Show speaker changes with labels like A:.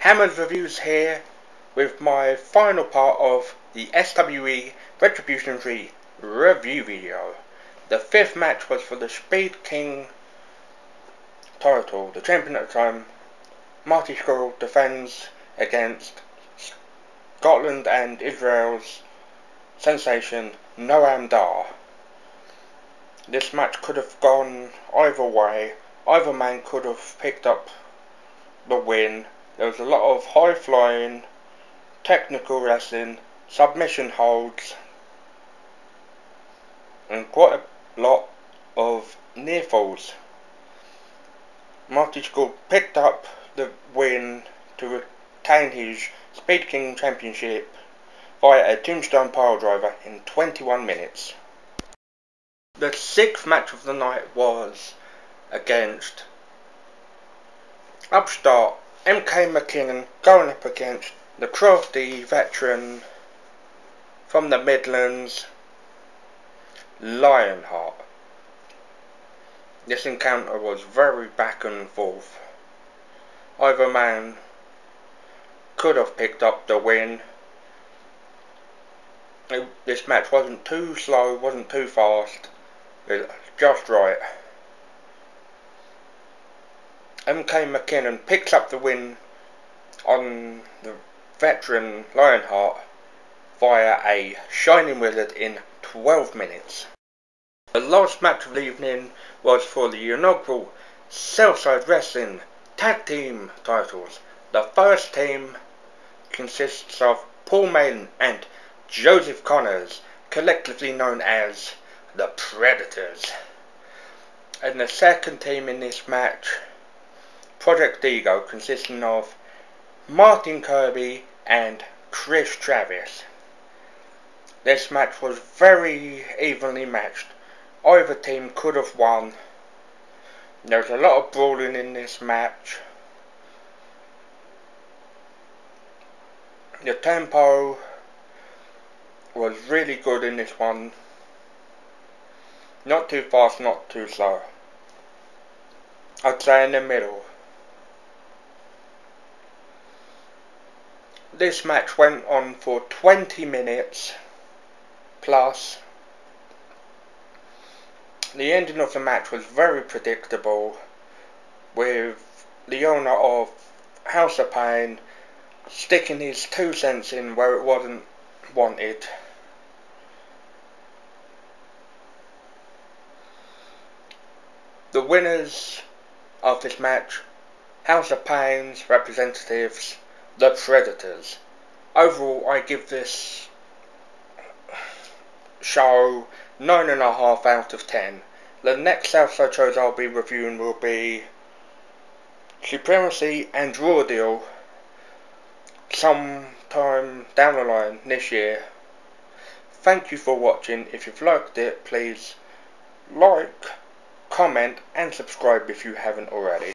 A: Hammers Reviews here with my final part of the SWE Retribution 3 review video. The fifth match was for the Speed King title. The champion at the time, Marty Scurll, defends against Scotland and Israel's sensation, Noam Dar. This match could have gone either way. Either man could have picked up the win there was a lot of high flying, technical wrestling, submission holds, and quite a lot of near falls. Marty Scurll picked up the win to retain his Speed King Championship via a tombstone pile driver in 21 minutes. The sixth match of the night was against upstart M.K. McKinnon going up against the crafty veteran from the Midlands, Lionheart. This encounter was very back and forth. Either man could have picked up the win. This match wasn't too slow, wasn't too fast, It was just right. M.K. McKinnon picks up the win on the veteran Lionheart via a Shining Wizard in 12 minutes. The last match of the evening was for the inaugural Southside Wrestling Tag Team titles. The first team consists of Paul Maiden and Joseph Conners, collectively known as the Predators. And the second team in this match Project Ego consisting of Martin Kirby and Chris Travis. This match was very evenly matched. Either team could have won. There was a lot of brawling in this match. The tempo was really good in this one. Not too fast, not too slow. I'd say in the middle. This match went on for 20 minutes plus. The ending of the match was very predictable with the owner of House of Pain sticking his two cents in where it wasn't wanted. The winners of this match, House of Pain's representatives, the Predators. Overall, I give this show 9.5 out of 10. The next Southside shows I'll be reviewing will be Supremacy and Raw Deal sometime down the line this year. Thank you for watching. If you've liked it, please like, comment and subscribe if you haven't already.